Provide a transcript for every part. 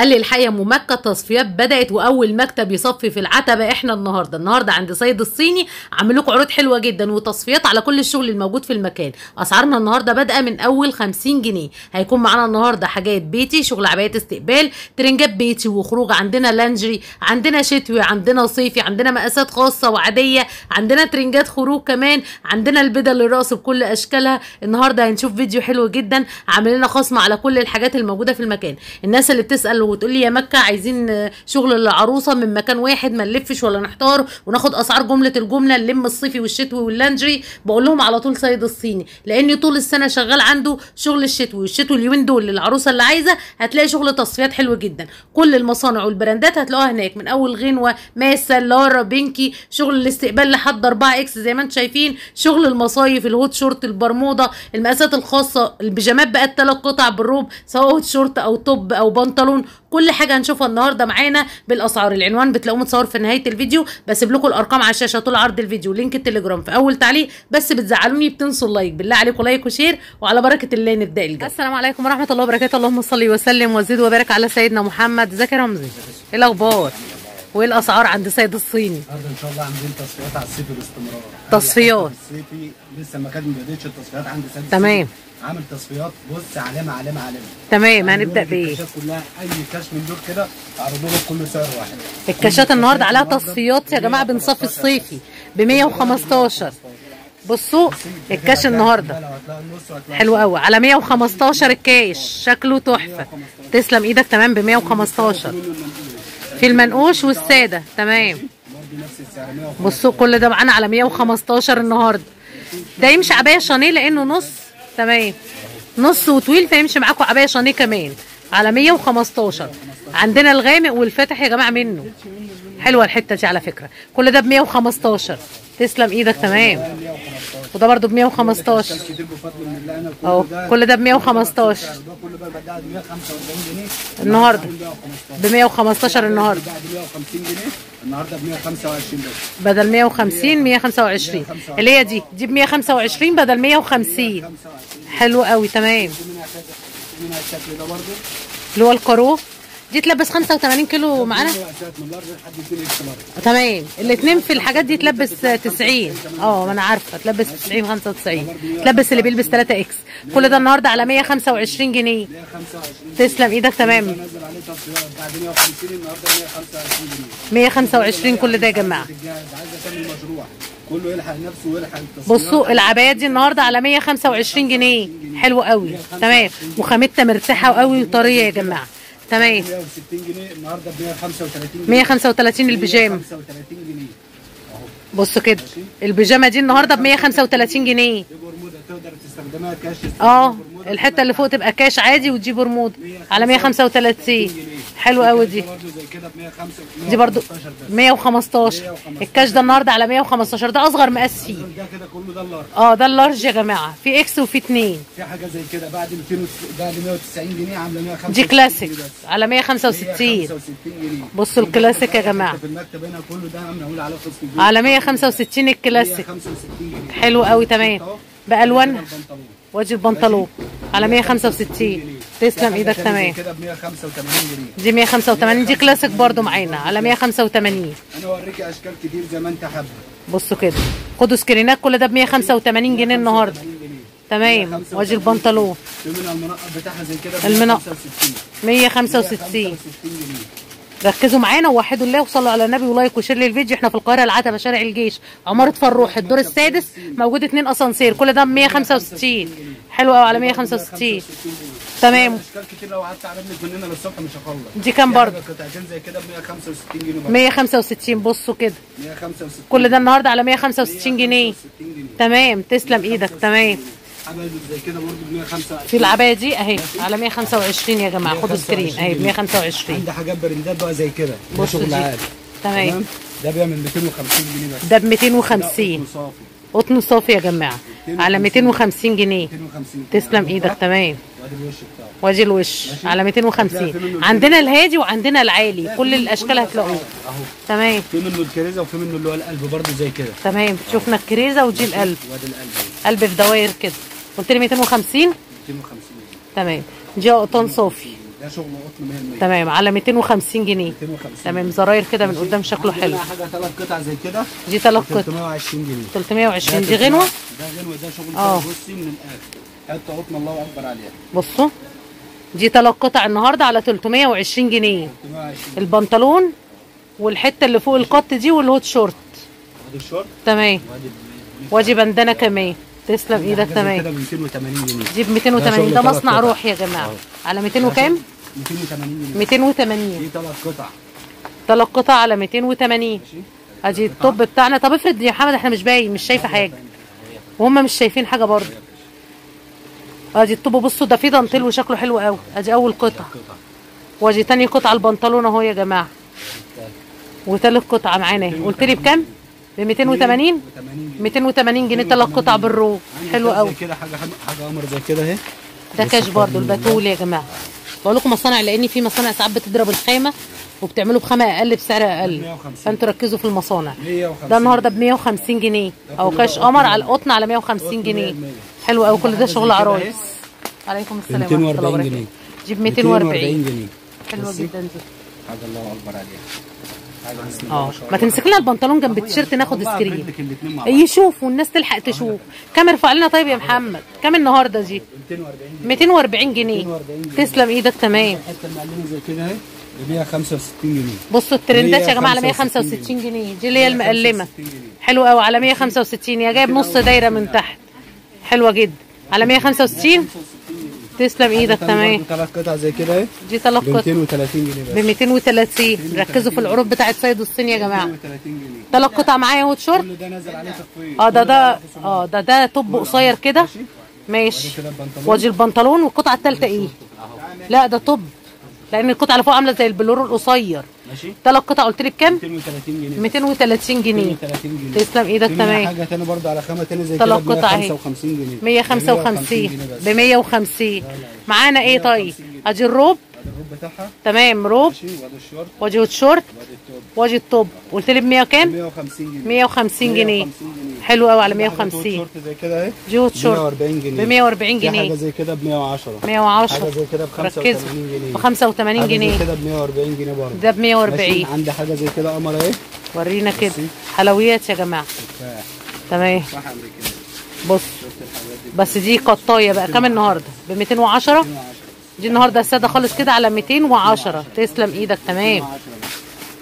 قال لي الحقيقة يا ام مكه التصفيات بدأت وأول مكتب يصفي في العتبة إحنا النهارده. النهارده عند سيد الصيني عامل لكم عروض حلوة جدا وتصفيات على كل الشغل الموجود في المكان. أسعارنا النهارده بادئه من أول 50 جنيه. هيكون معانا النهارده حاجات بيتي شغل عبايات استقبال ترنجات بيتي وخروج عندنا لانجري عندنا شتوي عندنا صيفي عندنا مقاسات خاصة وعادية عندنا ترنجات خروج كمان عندنا البدل الرأس بكل أشكالها. النهارده هنشوف فيديو حلو جدا عامل لنا خصم على كل الحاجات الموجودة في المكان. الناس اللي بتسأل وتقول لي يا مكة عايزين شغل العروسه من مكان واحد ما نلفش ولا نحتار وناخد أسعار جملة الجملة نلم الصيفي والشتوي واللانجري. بقول لهم على طول سيد الصيني لأني طول السنة شغال عنده شغل الشتوي والشتوي اليومين دول للعروسة اللي عايزة هتلاقي شغل تصفيات حلو جدا. كل المصانع والبراندات هتلاقوها هناك من أول غنوه ماسة لارا بينكي شغل الاستقبال لحد 4 X زي ما أنتم شايفين شغل المصايف ال hot short البرموده المقاسات الخاصة البيجامات بقت ثلاث قطع بالروب سواء hot short أو top أو بنطلون. كل حاجة هنشوفها النهارده معانا بالأسعار. العنوان بتلاقوه متصور في نهاية الفيديو بسيب لكم الأرقام على الشاشة طول عرض الفيديو. link التليجرام في أول تعليق بس بتزعلوني بتنسوا ال like. بالله عليكم like و share وعلى بركة الله نبدأ الجو السلام عليكم ورحمة الله وبركاته. اللهم صل وسلم وزد وبارك على سيدنا محمد. ازيك يا رمزي؟ إيه الأخبار؟ وايه الاسعار عند سيد الصيني؟ النهارده إن شاء الله عاملين تصفيات على الصيفي باستمرار. تصفيات. الصيفي لسه ما كانت ما بدأتش التصفيات عند سيد تمام. الصيفي. عامل تصفيات. بص علامة علامة علامة. تمام عاملين هنبدأ بإيه؟ الكاشات كلها أي كاش من دول كده عرضوا لك كله سعر واحد. الكاشات النهارده عليها تصفيات يا جماعة بنصفي 115 الصيفي ب 115 بصوا الكاش النهارده. حلو قوي. على 115 الكاش. شكله تحفة. تسلم إيدك تمام ب 115 في المنقوش والسادة. تمام. برضه نفس السعر 115 بصوا كل ده معانا على 115 النهارده. ده يمشي عباية شانيه لأنه نص تمام. نص وطويل فيمشي معاكم عباية شانيه كمان. على 115 عندنا الغامق والفاتح يا جماعة منه. حلوة الحتة دي على فكرة. كل ده ب 115 تسلم إيدك تمام. وده برده ب 115 كاش كتير بفضل من الله أنا اهو. كل ده ب 115 ده كله بقى بعد 145 جنيه النهارده. 115 ب 115 النهارده. بعد 150 جنيه النهارده ب 125 بس. بدل 150 125 اللي هي دي دي ب 125 بدل 150 حلو قوي تمام. منها الشكل ده برضه. اللي هو الكارو. دي تلبس 85 كيلو معانا؟ في مقاسات من large لحد 2 X large تمام. الاثنين في الحاجات دي تلبس 90 آه ما أنا عارفة. تلبس 90 95 تلبس اللي بيلبس 3 X. كل ده النهارده على 125 جنيه. 125 تسلم. إيدك تمام. نزل عليه تصفيات بعد 150 النهارده 125 جنيه 125 كل ده يا جماعة. كله يلحق نفسه ويلحق بصوا العبايات دي النهارده على 125 جنيه. حلو قوي. تمام. وخامتها مرتاحة قوي وطرية يا جماعة. تمام. 160 جنيه. النهارده ب 135 جنيه. 135 البيجامه 135 جنيه. بصوا كده البيجامة دي النهارده ب 135 جنيه. دي برمودا تقدر تستخدمها كاش. آه الحتة اللي فوق تبقى كاش عادي وتجيب برمودا على 135 حلو قوي دي. برضه زي كده ب 105 دي برضو 115 الكاش ده النهارده على 115 ده أصغر مقاس فيه. ده كده كله ده ال large. آه ده ال large يا جماعة. في X وفي اتنين. في حاجة زي كده. بعد 200 بعد 190 جنيه عاملة 165 دي كلاسيك جنيه. على 165 165 جنيه. بصوا الكلاسيك يا جماعة. في المكتب هنا كله ده عليه خصم كبير. على 165 الكلاسيك 165 جنيه. حلو قوي تمام. بالوانها البنطلون. وادي البنطلون. على 165 تسلم إيدك تمام. كده ب 185 جنيه. دي 185 دي كلاسيك برضو معانا على 185 أنا اوريك أشكال كتير زي ما أنت حابب بصوا كده خدوا سكرينات كل ده ب 185 جنيه النهارده. 80 جنيه تمام واجي البنطلون المنقط بتاعها زي كده المنقط. 165 165 165 جنيه. ركزوا معانا ووحدوا الله وصلوا على النبي و like و share للفيديو إحنا في القاهرة العتبة شارع الجيش. عمارة فروح الدور السادس موجود اتنين أسانسير. كل ده ب 165 حلو قوي على 165 تمام. أشكال كتير لو قعدت اعرض لك من هنا للصبح مش هخلص. دي كام برضه؟ قطعتين زي كده ب 165 جنيه بس. 165 بصوا كده. 165 كل ده النهارده على 165 جنيه. 165 جنيه. تمام. تسلم إيدك. تمام. حبايب زي كده برضه ب 125 في العبايه دي أهي على 125 يا جماعة خدوا سكرين. أهي ب 125 عندي حاجات برندات بقى زي كده. ده شغل دي. عالي تمام. ده بيعمل 250 جنيه بس. ده ب 250 صافي. قطن صافي يا جماعة. على 250 جنيه. 250 تسلم إيدك. تمام. وادي الوش على 250 عندنا الهادي وعندنا العالي. كل الأشكال هتلاقوه أهو. تمام. في منه الكريزة وفي منه اللي هو القلب برضه زي كده. تمام. شفنا الكريزة ودي القلب وادي القلب. قلب في دواير كده. قلت لي 250 250 جنيه تمام. دي قطن صافي ده شغل قطن 100% تمام. على 250 جنيه. 250 تمام. زراير كده من قدام شكله حلو. حاجة ثلاث قطع زي كده. دي ثلاث قطع. 320 جنيه. 320 ده دي غنوة؟ ده غنوة. ده شغل آه. بصي من الآخر. حتة قطن الله أكبر عليها. بصوا. دي ثلاث قطع النهارده على 320 جنيه. 320 البنطلون والحتة اللي فوق القط دي وال hot short. ادي الشورت؟ تمام. وادي بندانه كمان. تسلم إيدك زي تمام. كده ب 280 جنيه. دي ب 280 ده مصنع روح يا جماعة. على 200 وكام؟ 280 جنيه. 280 دي ثلاث قطع. ثلاث قطع على 280 ماشي. أدي الطب بتاعنا. طب افرض يا محمد إحنا مش باين مش شايفة حاجة. وهم مش شايفين حاجة برضه. أدي الطب بصوا ده فيه دانتيل وشكله حلو قوي. أدي أول قطعه قطع. وأدي تاني قطعه البنطلون أهو يا جماعة. وتالت قطعه معانا أهي. قلت لي بكام؟ ب 280 80 جنيه 280 جنيه ثلاث قطع بالروب عندي حلو قوي. كده حاجة حاجة قمر زي كده أهي. ده كاش برضو البتول يا جماعة. بقول لكم مصانع لأن في مصانع ساعات بتضرب الخامه وبتعملوا بخامة أقل بسعر أقل. 150. فأنتوا ركزوا في المصانع. 150 ده النهارده ب 150 جنيه. أو كاش قمر على القطن على 150 جنيه. حلو قوي. كل ده شغل عرايس عليكم السلام ورحمة الله 240 وبركاته. جنيه. دي ب 240 جنيه. حلوة. جدا. دي حاجة الله أكبر عليها. آه. ما تمسك لنا البنطلون جنب التيشيرت ناخد سكرين. هفرد لك الاتنين مع بعض. يشوف والناس تلحق تشوف. كام ارفع لنا طيب يا محمد؟ كام النهارده دي؟ 240 جنيه. 240 جنيه. 240 جنيه. تسلم إيدك تمام. المعلمه زي كده أهي ب 165 جنيه. بصوا الترندات يا جماعة على 165 165 جنيه. دي اللي هي المقلمة. 165 جنيه. حلوة قوي على 165 يا جايب نص دايرة من تحت. حلوة جدا. على 165 تسلم إيدك تمام. ثلاث قطع زي كده اهي. دي ثلاث ب قطع 230 جنيه ب بس 230 ركزوا في العروض بتاعت صيد الصين يا جماعة. 230 جنيه. ثلاث قطع معايا اهو شورت؟ كل ده نازل عليه تخفيض آه ده ده آه ده ده top قصير كده. ماشي. كده البنطلون. واجي البنطلون والقطعة الثالثه إيه؟ لا ده top. لأن القطعة اللي فوق عاملة زي البلور القصير. ماشي؟ ثلاث قطع قلت لي بكام 230 جنيه. 230 جنيه. 230 جنيه. تسلم. إيدك تمام. حاجة تاني برضه على خامة تاني زي كده ب قطع أهي. 155 جنيه. 155 جنيه بس. ب 150 معانا إيه طيب؟ ادي الروب. الروب بتاعها. تمام روب. وادي الشورت. الشورت. وادي ال top. ال top. قلت لي ب 100 كام 150 جنيه. 150 جنيه. 150 جنيه. حلو قوي على حاجة top 150 شورت زي كده اهي. hot short. 140 جنيه. ب 140 في حاجة جنيه. زي كده ب 110 حاجة 110 زي كده ب 85 ركزوا. جنيه. ب 85 حاجة زي جنيه. كده ب 140 جنيه برضه. ده ب 140 ماشي؟ عندي حاجة زي كده قمر اهي. ورينا كده. حلويات يا جماعة. تمام. بص. بس دي قطاية بقى. كام النهارده؟ ب 210 110 دي النهارده السادة خالص كده على 210 تسلم إيدك. تمام.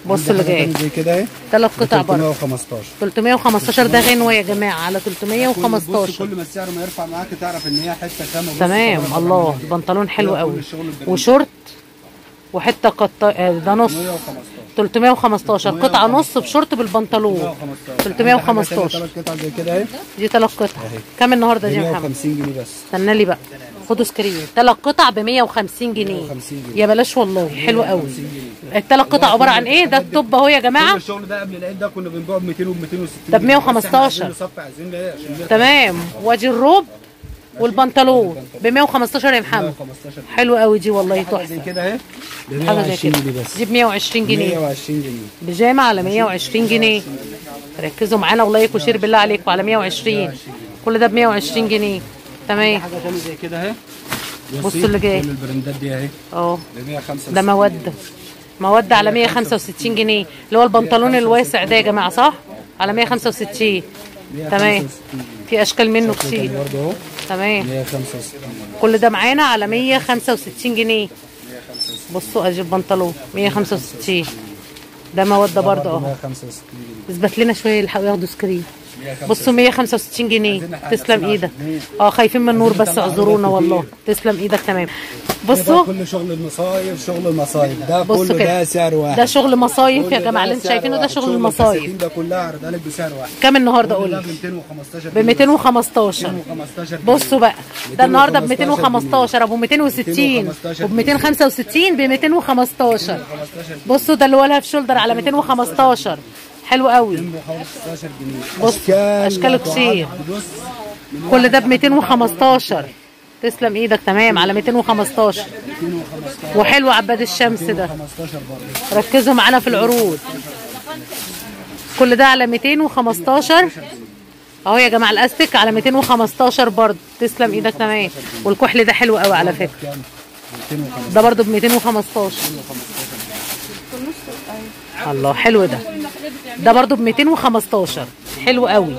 بص اللي جاي. زي كده اهي. ثلاث قطع برضه. 315 315 ده غنوه يا جماعة. على بص 315 كل ما السعر ما يرفع معاك تعرف إن هي حتة خامه تمام. الله. طبعاً. البنطلون حلو قوي. وشورت. وحتة قطا آه، ده نص. 115 315 قطعة نص بشورت بالبنطلون. 315 ثلاث قطع زي كده اهي. دي ثلاث قطع. كام النهارده دي يا محمد؟ 150 جنيه بس. استنى لي بقى. خدوا screen. ثلاث قطع ب 150 جنيه. 150 جنيه. يا بلاش والله. حلو قوي. الثلاث قطع عبارة عن إيه؟ ده ال top أهو يا جماعة. الشغل ده قبل العيد ده كنا بنبيعه ب 200 و 260 ده ب 115. صف عايزين ليه عشان نرفع. تمام. وأجي الروب. والبنطلون. ب 115 يا محمد. 115 حلو قوي دي والله حاجة زي تحفه كده اهي. ب حاجة زي 120 كده. جنيه بس. دي ب 120 جنيه. 120 جنيه. بيجامه على 120 جنيه. ركزوا معانا و like و share بالله عليكم على 120 كل ده ب 120 جنيه. تمام. حاجة ثانية زي كده اهي. بص اللي جاي. كل ال brandات دي اهي. آه. ب 165 ده موده موده على 165 جنيه. اللي هو البنطلون الواسع ده يا جماعة صح؟ على 165 تمام. في أشكال منه كتير. برضه أهو. تمام. 165 كل ده معانا على 165 جنيه. بصوا ادي البنطلون 165 ده موده برضه أهو. 165 جنيه. اثبت لنا شوية يلحقوا ياخدوا screen. 165 بصوا 165 جنيه. تسلم إيدك. آه خايفين من النور بس اعذرونا والله. تسلم إيدك تمام. ده بصوا. كل شغل المصايف شغل المصايف ده كله. ده سعر واحد. ده شغل مصايف يا جماعة اللي أنتوا سعر شايفينه ده. شغل المصايف ده كلها عرضها لك بسعر واحد. كام النهارده؟ قول لي ب 215 ب 215 215 بصوا بقى. ده النهارده ب 215 215 أبو 260 215 وب 265 ب 215 بصوا ده اللي هو لها في شولدر على 215 حلو قوي. 215 جنيه بص، أشكال كتير. كل ده ب 215 تسلم إيدك تمام على 215 215 وحلو عباد الشمس ده. 15 برضه. ركزوا معانا في العروض. كل ده على 215 أهو يا جماعة الاستك على 215 برضه. تسلم إيدك تمام. والكحل ده حلو قوي على فكرة. كام 215 ده برضو ب 215 الله حلو ده. ده برضو ب 215 حلو قوي.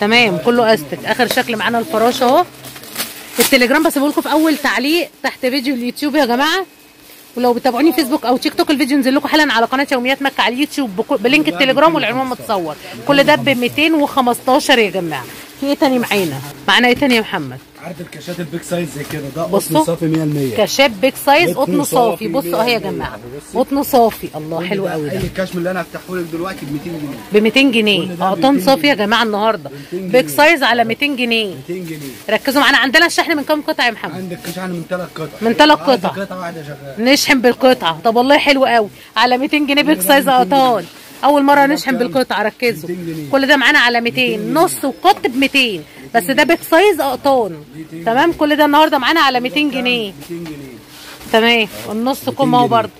تمام كله استك آخر شكل معانا الفراشه أهو. في التليجرام بسيبه لكم في أول تعليق تحت فيديو اليوتيوب يا جماعة. ولو بتابعوني فيسبوك أو تيك توك الفيديو ينزل لكم حالا على قناة يوميات مكة على اليوتيوب. ب link التليجرام والعنوان متصور. كل ده ب 215 يا جماعة. في إيه تاني معانا؟ معانا إيه تاني يا محمد؟ عارف الكاشات ال big size زي كده؟ ده. قطن صافي 100% كشاب big size قطن قطن صافي بصوا أهي يا 100%. جماعة. قطن صافي. الله حلو قوي ده. الكشم اللي أنا هفتحه لك دلوقتي ب 200 جنيه. ب 200 جنيه. ب قطن 200 صافي يا. جماعة النهارده. 200 big. size على 200 جنيه. 200 جنيه. ركزوا معانا. عندنا الشحن من كام قطعة يا محمد؟ عندك كشان من ثلاث قطع. من عايزة قطع. قطعة واحدة شغالة. نشحن بالقطعة. طب والله حلو قوي على 200 جنيه big size قطن أول مرة نشحن بالقطعة ركزوا. 200 جنيه. كل ده معانا على 200 نص و cut ب 200 بس ده big size قطن 200 تمام؟ كل ده النهارده معانا على 200 جنيه. 200 جنيه. تمام؟ النص كم اهو. برضه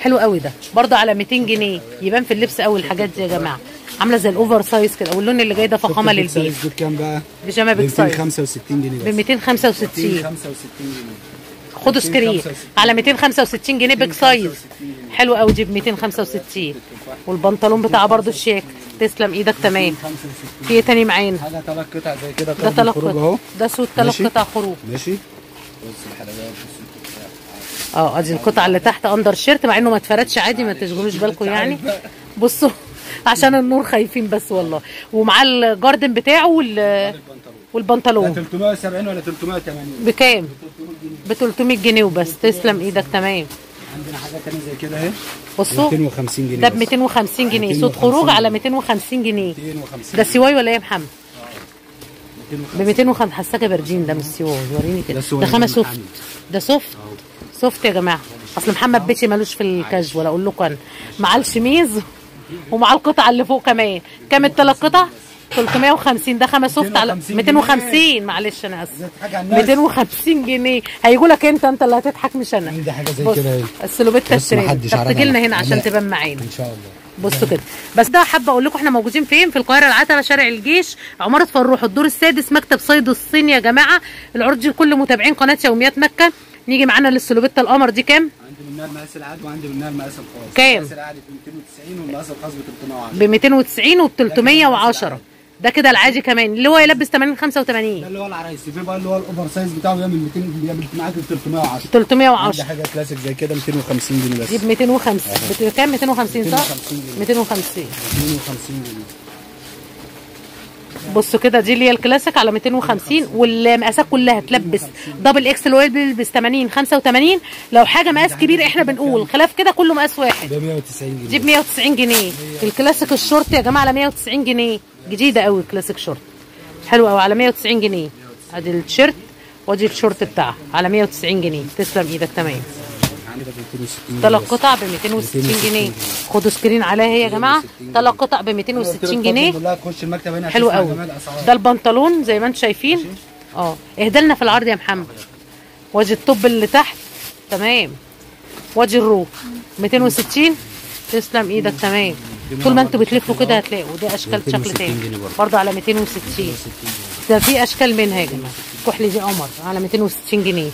حلو قوي ده. برضه على 200 جنيه. يبان في اللبس قوي الحاجات دي يا جماعة. عاملة زي ال oversize كده. واللون اللي جاي ده فخامة للبيت. سايز دول كام بقى؟ بيجامه ب big size 265 جنيه ب بس 265 265 جنيه. خدوا screen. 265. على 265 جنيه big size. 265 جنيه. حلو قوي دي ب 265 والبنطلون بتاعه برضه الشيك. تسلم إيدك تمام. 265 في إيه تاني معانا؟ حاجة ثلاث قطع زي كده ده ثلاث قطع. أهو. ده suit ثلاث. قطع خروج. ماشي. بص الحلويات. آه ادي القطعه اللي تحت undershirt مع إنه ما اتفردش عادي ما تشغلوش بالكم يعني. بصوا عشان النور خايفين بس والله. ومعاه الجاردن بتاعه وال والبنطلون. ده 370 ولا 380 بكام؟ ب 300 جنيه وبس. تسلم إيدك تمام. عندنا حاجة ثانية زي كده أهي. بصوا 250 جنيه ده ب بس. 250 جنيه. suit 250 خروج على جنيه. 250 جنيه. 250 ده سواريه ولا إيه يا محمد؟ 250 ب 250 حساكه برجين. ده مش سواريه وريني كده. ده خامة soft. ده soft؟ soft يا جماعة. أصل محمد بيتي ملوش في الكاجوال. أقول لكم أنا. معاه الشميز ومعاه القطعه اللي فوق كمان. كام الثلاث قطع؟ 350 ده خامه soft على 250 250 معلش أنا اسف بتضحك على الناس. 250 جنيه. هيجوا لك انت انت اللي هتضحك مش أنا. عندي حاجة زي كده. اهي السلوبيتا بس الترند تجي لنا. هنا عشان. تبان معانا. إن شاء الله. بصوا كده. بس ده حابة أقول لكم إحنا موجودين فين؟ في القاهرة العتبة شارع الجيش عمارة فروح الدور السادس مكتب صيد الصين يا جماعة. العروض دي لكل متابعين قناة يوميات مكة. نيجي معانا للسلوبيتا القمر دي كام؟ عندي منها المقاس العادي وعندي منها المقاس الخاص كام؟ المقاس العادي ب 290 والمقاس الخاص ب 310 ب 290 وب 310 ده كده العادي كمان اللي هو يلبس 80 ده 85 اللي هو العرايسي في بقى اللي هو ال over size بتاعه بيعمل 200 بيعمل معاك ب 310 عندي 310 حاجة كلاسيك زي كده 250 جنيه بس. دي ب 250 بت- كام 250 صح؟ 250 جنيه. 250 250 جنيه. بصوا كده دي اللي هي الكلاسيك على 250 والمقاسات كلها تلبس double X اللي هو بيلبس 80 85 لو حاجة مقاس كبير إحنا بنقول. خلاف كده كله مقاس واحد. ده 190 جنيه. دي ب 190 جنيه. الكلاسيك الشورت يا جماعة على 190 جنيه. جديدة قوي الكلاسيك شورت. حلو قوي على 190 جنيه. ادي التيشيرت وادي الشورت بتاعها على 190 جنيه. تسلم إيدك تمام. عندي ده ب 260 جنيه ثلاث. قطع ب 260 جنيه. خدوا screen عليها هي يا جماعة. ثلاث قطع ب 260 جنيه. حلو قوي. ده البنطلون زي ما أنتم شايفين. آه. اهدى لنا في العرض يا محمد. وادي الطب اللي تحت. تمام. وادي الروب 260 تسلم إيدك تمام. طول ما أنتوا بتلفوا كده هتلاقوا ده أشكال شكل 260 تاني برضه. على 260 ده في أشكال منها يا جماعة. الكحل دي قمر على 260 جنيه.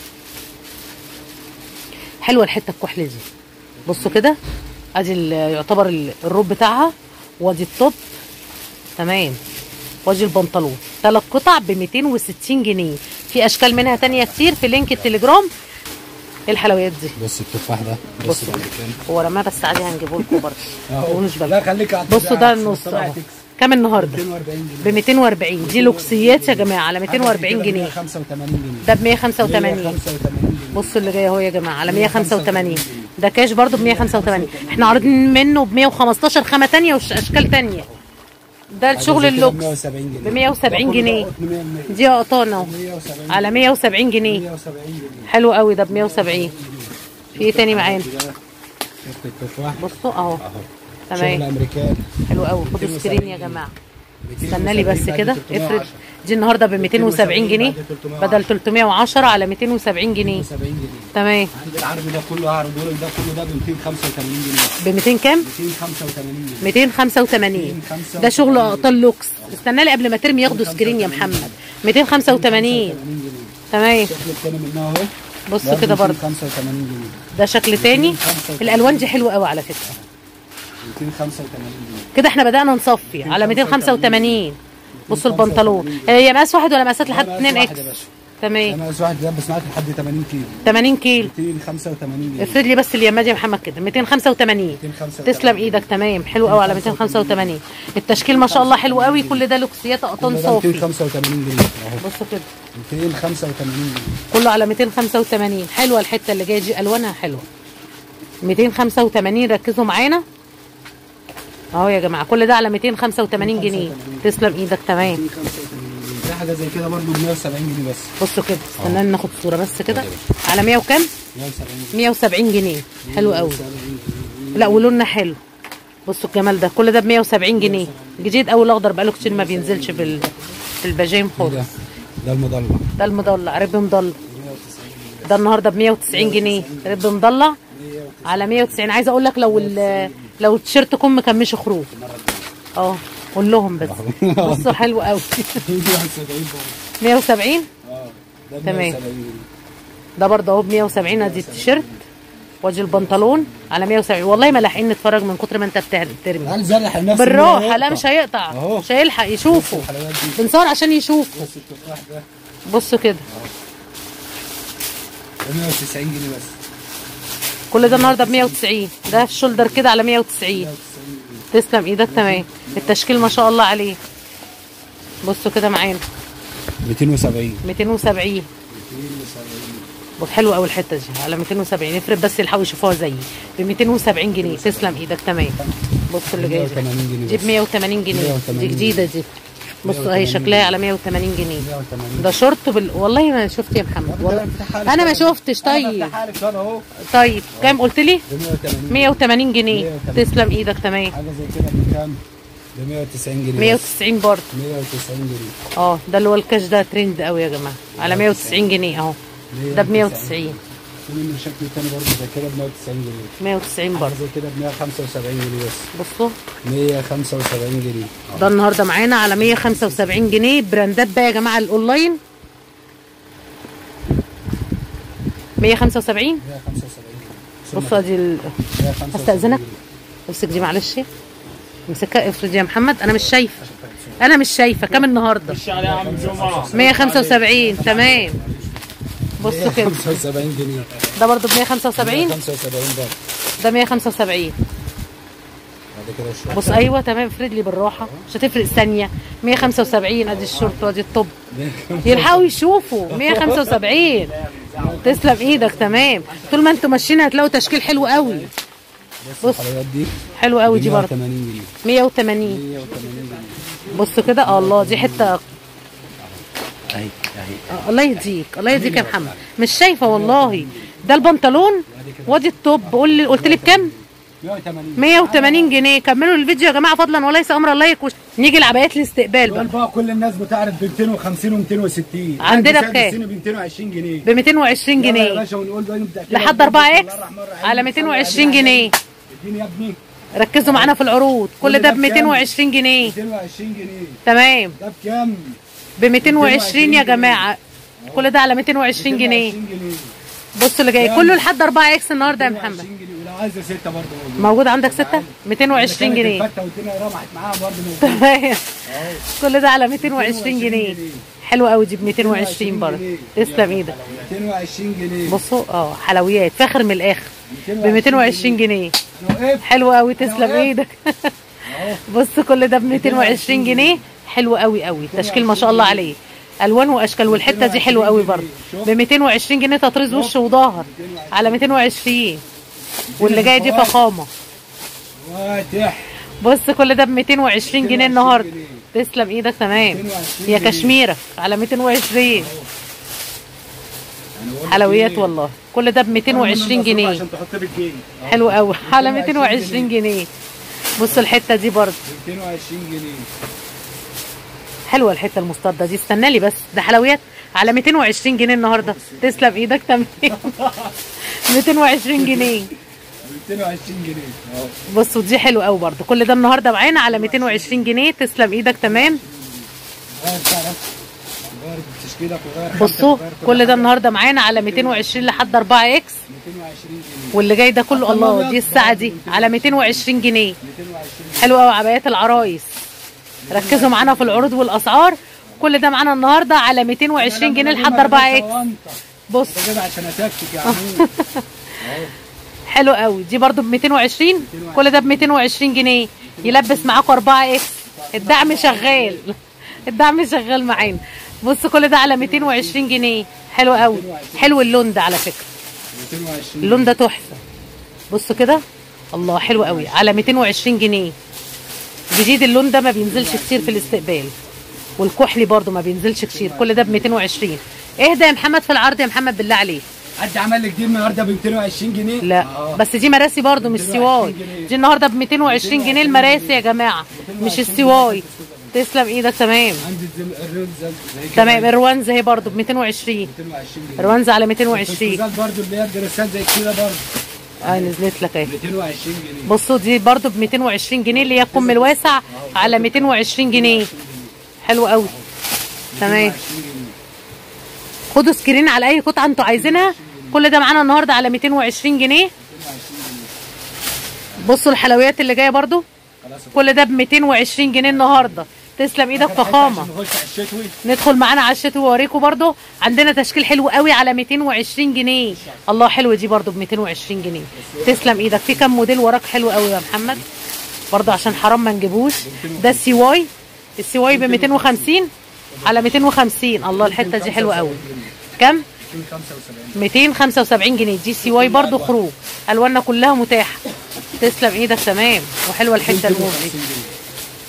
حلوة الحتة الكحل دي بصوا كده. أدي يعتبر ال- الروب بتاعها. وأدي الطب تمام. وأدي البنطلون. ثلاث قطع ب 260 جنيه. في أشكال منها تانية كتير في لينك التليجرام. إيه الحلويات دي. بص التفاح ده بص هو رماه بس عادي هنجيبه لكم برضه. ما تقولوش لا خليك بصوا ده النص أهو. كام النهارده؟ 240 ب 240 دي لوكسيات يا جماعة على 240 جنيه. 185 جنيه. ده ب 185 185 جنيه. بصوا اللي جاي اهو يا جماعة على 185 ده كاش برضو ب 185 إحنا عارضين منه ب 115 خامة تانية واشكال تانية. ده الشغل اللوكس. 170 جنيه. ب 170 ده كله جنيه قطن 100%. دي قطانة. اهو 170 على 170 جنيه. 170 جنيه. حلو قوي ده ب 170 في إيه تاني معانا؟ بصوا أهو. أهو. شغل تمام أمريكان. حلو قوي. خدوا 270 screen يا جماعة. استنى لي 270 بس كده. 310. دي النهارده ب 270 جنيه بدل 310 على 270 جنيه 270 جنيه تمام عند العرض ده كله لك ده كله ده ب 285 جنيه ب 200 كام 285 جنيه 285 ده شغل اقطان لوكس استنى لي قبل ما ترمي ياخدوا screen يا محمد 285 جنيه تمام الشكل التاني منها اهو بصوا كده برضه 285 جنيه ده شكل تاني 285. الالوان دي حلوة قوي على فكره 285 جنيه كده إحنا بدانا نصفي على 285 بصوا البنطلون. هي مقاس واحد ولا مقاسات لحد ده 2 مقاس X. تمام. مقاس واحد بس معاك لحد 80 كيلو. 80 كيلو. 285 جنيه افرد لي بس اليمة دي يا محمد كده. 285 285. تسلم إيدك تمام. حلو قوي على 285 التشكيل ما شاء الله حلو قوي. كل ده لوكسيات قطن صافي. 285 جنيه. اهو بصوا كده 285 جنيه. كله على 285 حلوة الحتة اللي جاية دي. ألوانها حلوة. 285 ركزوا معانا. اهو يا جماعة كل ده على 285 جنيه. تسلم إيدك تمام. 285 جنيه ده حاجة زي كده برضه ب 170 جنيه بس. بصوا كده استنى ناخد صورة بس كده. على 100 وكام؟ 170 جنيه 170 جنيه. حلو قوي. 170 جنيه. لا ولوننا حلو. بصوا الجمال ده كل ده ب 170 جنيه. جديد قوي الأخضر بقاله كتير ما بينزلش في ال- في الباجيم خالص. ده ده المضلع ده المضلع رب مضلع ده النهارده ب 190 جنيه. رب مضلع على 190 عايزه أقول لك لو ال- لو التيشيرت كم مكمش خروج. آه قول لهم بس. بصوا حلو قوي. 170 برضه 170 آه تمام. 170 جنيه ده برضه اهو ب 170 ادي التيشيرت. وادي البنطلون على 170 والله ما لاحقين نتفرج من كتر ما انت بترمي. تعال زرح النفس بالراحة لا مش هيقطع. مش هيلحق يشوفوا بنصور عشان يشوفوا بصوا كده. ب 190 جنيه بس. كل ده النهارده ب 190 ده الشولدر كده على 190 تسلم إيدك تمام. التشكيل ما شاء الله عليه. بصوا كده معانا. 270 270 بص حلو قوي الحتة دي. على 270 افرض بس يلحقوا يشوفوها زيي. ب 270 جنيه. تسلم إيدك تمام. بص اللي جاي 180 جنيه دي بس. ب 180 جنيه. 180 دي جديدة دي. بصوا اهي شكلها على 180 جنيه. 180 ده شورت بال... والله ما شفت يا محمد والله. أنا ما شفتش طيب. أهو. طيب كام قلت لي؟ ب 180 180 جنيه. 180. تسلم إيدك تمام. حاجة زي كده بكام؟ ب 190 جنيه. 190 برضه. 190 جنيه. آه ده اللي هو الكاش ده ترند قوي يا جماعة. على 190 جنيه أهو. ده ب 190 في منه شكل تاني برضه زي كده ب 190 جنيه. 190 حاجة برضه. زي كده ب 175 جنيه بس. بصوا 175 جنيه. ده النهارده معانا على 175 جنيه. براندات بقى يا جماعة الأونلاين. 175 175 جنيه بصوا ادي ال... 175 أستأذنك. امسك دي معلش. امسكها افرد يا محمد أنا مش شايفة. أنا مش شايفة. كام النهارده؟ 175 تمام. بصوا كده. 175 جنيه. ده برضه ب 175 175 برضه ده 175 بعد كده الشورت بص أيوه تمام. افرد لي بالراحة مش هتفرق. ثانية. 175 أدي الشورت وادي ال top. يلحقوا يشوفوا. 175 تسلم إيدك تمام. طول ما أنتوا ماشيين هتلاقوا تشكيل حلو قوي. بص دي حلو قوي دي برضه. 180 جنيه. 180 180 جنيه. بص كده آه الله دي حتة اهي الله يهديك الله يهديك يا محمد. مش شايفة والله. ده البنطلون؟ وادي ال top. قول لي قلت لي بكام 180 180 جنيه. كملوا الفيديو يا جماعة فضلا وليس امرا. like وش... نيجي لعبايات الاستقبال بقى. بقى كل الناس بتعرض ب 250 و260 عندنا بكام؟ ب 220 جنيه. ب 220 يلا يا جنيه. باشا ونقول. لحد 4 بسم إكس. على صلي 220 على جنيه. اديني يا ابني. ركزوا معانا في العروض. كل ده ب بكام؟ 220 جنيه. 220 جنيه. تمام. ده بكام؟ ب 220 يا. جماعة. كل ده على 220 جنيه 220 جنيه. بصوا اللي جاي؟ كله لحد 4 إكس النهارده يا 220 محمد. ولو عايزه سته برضه. موجود عندك 6 220 كانت جنيه. كل ده على 220 جنيه. حلو قوي دي ب 220 برضه. تسلم إيدك. 220 جنيه بصوا آه حلويات. فاخر من الآخر. ب 220 جنيه. أنا وقفت حلو قوي تسلم. إيدك. بص كل ده ب 220 جنيه. حلو قوي قوي. تشكيل ما شاء الله عليه. ألوان وأشكال والحتة دي حلوة قوي برضه. ب 220 جنيه تطريز وش وظهر على 220 واللي جاي دي فخامة. واتح بص كل ده ب 220 جنيه النهارده. تسلم إيدك تمام. 220 يا. كشميرة على 220 أنا بقول لك حلويات إيه؟ والله. كل ده ب 220 جنيه. عشان تحط بالجنيه حلو قوي. على 220 220 جنيه. بص الحتة دي برضه. 220 جنيه. حلوة الحتة المستردة دي. استنى لي بس. ده حلويات. على 220 جنيه النهارده. تسلم. إيدك تمام. 220 جنيه. 220 جنيه. أهو. بصوا دي حلو قوي برضه. كل ده النهارده معانا على 220 جنيه. تسلم. إيدك تمام. بصوا كل ده. النهارده معانا على 220 لحد 4 X. 220 جنيه. واللي جاي ده كله الله دي الساعة دي. على 220 جنيه. 220 حلو قوي عبايات العرايس. ركزوا معانا في العروض والأسعار. كل ده معانا النهارده على 220 جنيه لحد 4 X. بص. عشان اتكتك يا عمو حلو قوي. دي برضو ب 220 كل ده ب 220 جنيه. يلبس معاكم 4 إكس. الدعم شغال. الدعم شغال معانا. بص كل ده على 220 جنيه. حلو قوي. حلو اللون ده على فكرة. 220 اللون ده تحفة. بصوا كده. الله حلو قوي. على 220 جنيه. جديد اللون ده ما بينزلش كتير في الاستقبال. والكحلي برضو ما بينزلش كتير. كل ده ب 220 اهدى يا محمد في العرض يا محمد بالله عليك. حد عمل لي جديد النهارده ب 220 جنيه؟ لا آه. بس دي مراسي برضو مش 220 سواي. دي النهارده ب 220 جنيه المراسي يا جماعة. مش السواي تسلم إيدك تمام. عندي كده. تمام الروانز اهي برضو ب 220 220 جنيه. على 220 الكوزات برضو اللي هي الدرسات زي كده برضو آه نزلت لك اهي 220 جنيه. بصوا دي برضو ب 220 جنيه اللي هي الكم الواسع على 220 جنيه. حلو قوي. تمام. 220 جنيه. خدوا سكرين على أي قطعة أنتوا عايزينها. كل ده معانا النهارده على 220 جنيه. بصوا الحلويات اللي جاية برضو خلاص. كل ده ب 220 جنيه النهارده. تسلم إيدك فخامه ندخل معانا على الشتوي. واوريكم برضو عندنا تشكيل حلو قوي على 220 جنيه. الله حلوة دي برضو ب 220 جنيه. تسلم إيدك. في كام موديل وراك حلو قوي يا محمد؟ برضو عشان حرام ما نجيبوش. ده السي واي. السي واي ب 250 على 250 الله الحتة دي حلوة قوي. كام 275 275 جنيه. دي CY برضو خروج. ألواننا كلها متاحة. تسلم إيدك. تمام. وحلوة الحتة الموف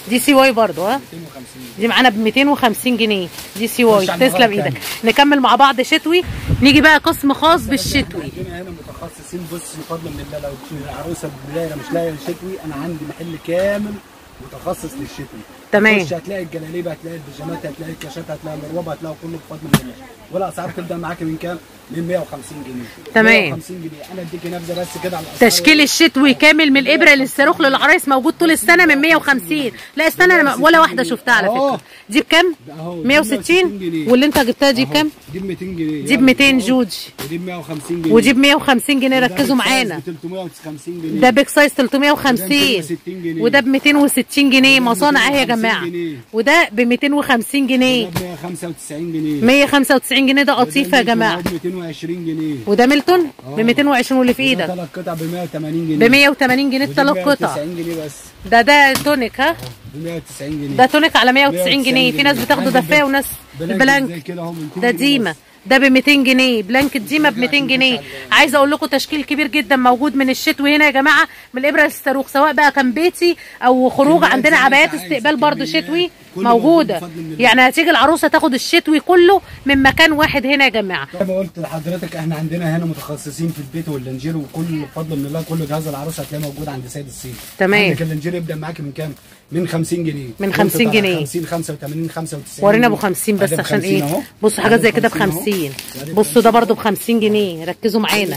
دي 250 جنيه دي سي واي برضو ها؟ 250 دي معانا ب 250 جنيه. دي CY. تسلم إيدك. نكمل مع بعض شتوي. نيجي بقى قسم خاص بالشتوي. هنا متخصصين بص بفضل من الله لو العروسه بدايه مش لاقية الشتوي أنا عندي محل كامل متخصص للشتوي. تمام. خش هتلاقي الجلاليب هتلاقي البيجامات هتلاقي الكاشات هتلاقي الروب هتلاقي كله بفضل من الله والأسعار تبدأ معاك من كام؟ من 150 جنيه. تمام. 150 جنيه. أنا اديكي نبذه بس كده على الأسعار. تشكيل الشتوي كامل من الابره للصاروخ للعرايس موجود طول السنة من 150 لا استنى أنا ولا واحدة شفتها على. فكرة. دي بكام ده أهو، دي 160 جنيه. واللي انت جبتها دي بكام دي ب 200 جنيه. دي ب 200 جوجي ودي ب 150 جنيه. ودي ب 150 جنيه ركزوا معانا. ب 350 جنيه. ده big size 350 260 جنيه. وده ب 260 جنيه. مصانع أهي يا 250 جماعة. وده ب 250 جنيه. ب 195 جنيه. 195 جنيه ده قطيفة يا جماعة. ب 220 جنيه. وده ميلتون. ب 220 واللي في وده إيدك. ثلاث قطع ب 180 جنيه. ب 180 جنيه الثلاث قطع. 190 جنيه بس. ده ده تونيك ها؟ ب 190 جنيه. ده تونيك على 190 190 جنيه. في ناس. بتاخده دفايه وناس بلانك البلانك. زي كده اهو من 200 ده بس. ده ب 200 جنيه. بلانك ديما ب 200 جنيه. عايزة أقول لكم تشكيل كبير جدا موجود من الشتوي هنا يا جماعة من الإبرة للصاروخ سواء بقى كان بيتي أو خروج عندنا عبايات استقبال برضو كميات. شتوي. موجودة. يعني هتيجي العروسة تاخد الشتوي كله من مكان واحد هنا يا جماعة. زي ما قلت لحضرتك إحنا عندنا هنا متخصصين في البيتي واللانجري وكل بفضل من الله كل جهاز العروسة هتلاقيه موجود عند سيد الصيني تمام. عندك اللانجري يبدأ معاك من كام؟ من 50 جنيه. من 50 جنيه. 50 85 95 ورينا أبو 50 بس عشان 50 إيه. بصوا حاجات زي كده ب 50 أهو. 50 ده ب بصوا ده برضو ب 50 جنيه. ركزوا معانا؟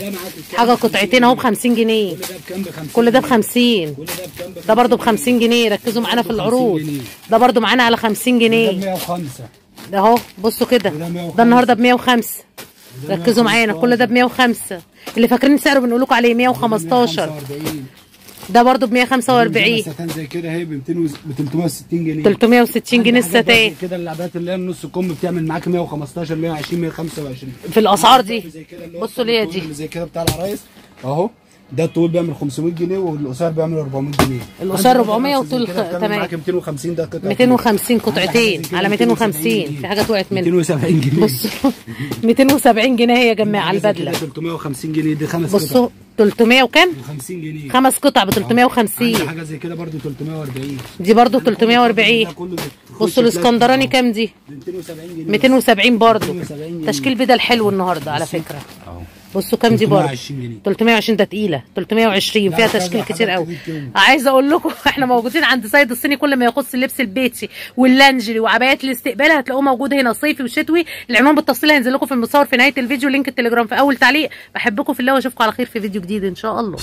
حاجة قطعتين أهو ب 50 جنيه. كل ده ب 50 كل ده ب 50 كل ده بكام؟ ب ده برضو ب 50 جنيه. ركزوا معانا في برضو ب 50 العروض. ده برضو معانا على 50 ده ب جنيه 105 ده اهو بصوا كده. وده 105. ده النهارده ب 105 ده ركزوا معانا كل ده ب 105 اللي فاكرين سعره بنقول لكم عليه 115 145 ده برضو ب 145 ستان زي كده اهي ب 200 ب 360 جنيه. 360 جنيه الستان كده اللعبات اللي هي النص كم بتعمل معاك 115 120 125 في الأسعار دي. بصوا ليا دي. زي كده بتاع العرايس. أهو. ده الطول بيعمل 500 جنيه والقصير بيعمل 400 جنيه. القصير عندي 400 مثلا زي والطول كده خ- بتعمل تمام. معاك 250 ده قطعة 250 عندي حاجة قطعتين. على 250 جنيه. في حاجات وقعت منها 270 جنيه. بصوا 270 جنيه هي يا جماعة زي البدلة. كده 350 جنيه دي خمس بصوا 300 وكام؟ 50 جنيه. خمس قطع ب عندي 350 حاجة زي كده برضو 340 دي برضو 340 ده كله بتخش بصوا الاسكندراني. كام دي؟ 270 جنيه. 270 برضو. 270 جنيه. تشكيل بدل حلو النهارده على فكرة. أهو. بصوا كام دي برضه. 320 جنيه. 320 ده تقيلة. 320 لا، فيها تشكيل كتير قوي. عايزة أقول لكم إحنا موجودين عند سيد الصيني. كل ما يخص اللبس البيتي واللانجري وعبايات الاستقبال هتلاقوه موجود هنا. صيفي وشتوي. العنوان بالتفصيل هينزل لكم في المصور في نهاية الفيديو. link التليجرام في أول تعليق. بحبكم في الله وأشوفكم على خير في فيديو جديد إن شاء الله.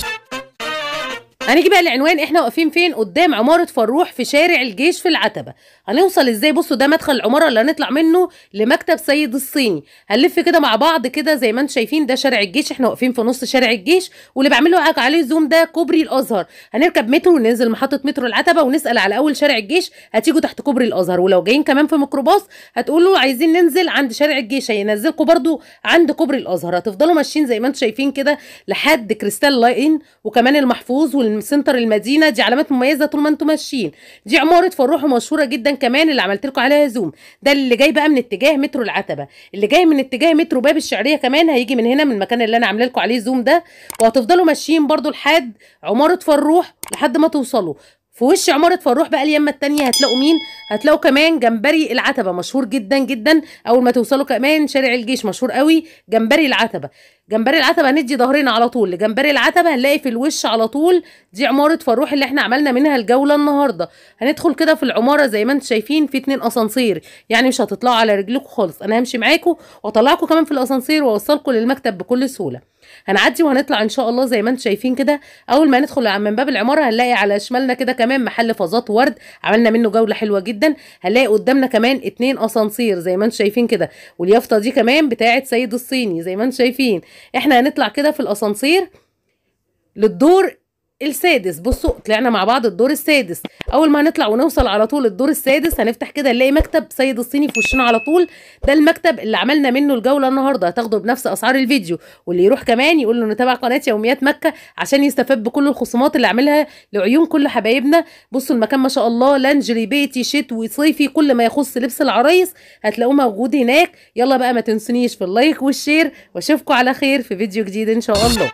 هنيجي بقى لعنوان إحنا واقفين فين؟ قدام عمارة فروح في شارع الجيش في العتبة. هنوصل إزاي؟ بصوا ده مدخل العمارة اللي هنطلع منه لمكتب سيد الصيني. هنلف كده مع بعض كده زي ما أنتم شايفين ده شارع الجيش إحنا واقفين في نص شارع الجيش. واللي بعمل له عليه zoom ده كوبري الأزهر. هنركب مترو وننزل محطة مترو العتبة ونسأل على أول شارع الجيش هتيجوا تحت كوبري الأزهر. ولو جايين كمان في ميكروباص هتقولوا عايزين ننزل عند شارع الجيش. هينزلكم برضو عند كوبري الأزهر. هتفضلوا ماشيين زي ما أنتم شايفين كده لحد كريستال لاين وكمان المحفوظ والسنتر المدينة دي علامات مميزة طول ما أنتم ماشيين. دي عمارة فروح مشهوره جدا كمان اللي عملت لكم عليها zoom. ده اللي جاي بقى من اتجاه مترو العتبة. اللي جاي من اتجاه مترو باب الشعرية كمان هيجي من هنا من المكان اللي أنا عامله لكم عليه zoom ده. وهتفضلوا ماشيين برضو لحد عمارة فروح لحد ما توصلوا. في وش عمارة فروح بقى اليمة التانية هتلاقوا مين؟ هتلاقوا كمان جمبري العتبة مشهور جدا جدا. أول ما توصلوا كمان شارع الجيش مشهور قوي جمبري العتبة. جمبري العتبة هندي ظهرنا على طول. لجمبري العتبة هنلاقي في الوش على طول. دي عمارة فروح اللي إحنا عملنا منها الجولة النهاردة. هندخل كده في العمارة زي ما أنتم شايفين في اتنين أسانسير. يعني مش هتطلعوا على رجلكم خالص. أنا همشي معاكم وأطلعكم كمان في الأسانسير وأوصلكم للمكتب بكل سهولة. هنعدي وهنطلع إن شاء الله زي ما أنتم شايفين كده. أول ما ندخل من باب العمارة هنلاقي على شمالنا كده كمان محل فازات ورد. عملنا منه جولة حلوة جدا. هنلاقي قدامنا كمان اتنين أسانسير زي ما أنتم شايفين كده. واليافطة دي كمان بتاعه سيد الصيني زي ما أنتم شايفين. إحنا هنطلع كده في الأسانسير للدور السادس. بصوا طلعنا مع بعض الدور السادس. أول ما هنطلع ونوصل على طول الدور السادس هنفتح كده نلاقي مكتب سيد الصيني في وشنا على طول. ده المكتب اللي عملنا منه الجولة النهارده هتاخده بنفس أسعار الفيديو. واللي يروح كمان يقول له نتابع قناة يوميات مكة عشان يستفاد بكل الخصومات اللي عاملها لعيون كل حبايبنا. بصوا المكان ما شاء الله لانجري بيتي شتوي صيفي كل ما يخص لبس العرايس هتلاقوه موجود هناك. يلا بقى ما تنسونيش في ال like وال share وأشوفكم على خير في فيديو جديد إن شاء الله.